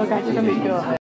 我感觉都没个。